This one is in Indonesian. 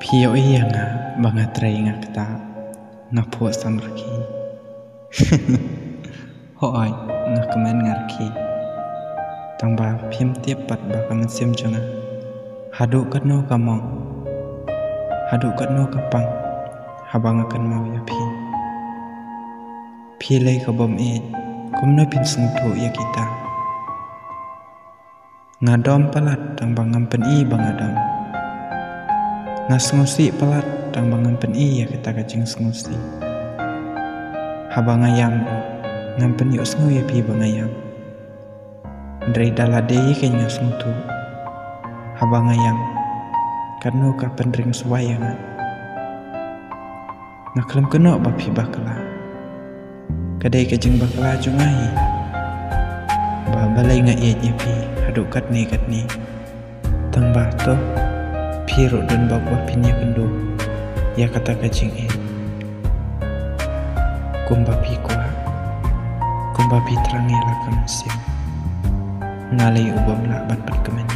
Pio iya nga banga tray nga kata nga po sam raki. Hoy nga kemen ngarki. Tang ba phim tiếp pat ba kamen sim changa. Hadu kat no kamong. Hadu kat no kapang. Habang akan mau ya pi. Pi lay ka bom e. Kum na pin sung tu ya kita. Nga dom palat tang bangam pen i bang adam. Nga sengusi pelat tang bangan pen i ya kita kacing sengusi. Habang ayam o. Ngam pen yuk sengu ya pi bang ayam. Dari dalade kenya sengu tu. Habang ayam. Karena ka penring suwayangan. Nga kelam kena ba pi bakla. Kadai kajing bakla jungai. Ba balai nga iya pi. Haduk kat ni kat ni. Tang ba to. Piro dan bawa pinya kendo. Ya kata kajing e. Kumba pi kwa. Kumba pi terang ya lakam sim. Ngalai ubam la ban pat kemen.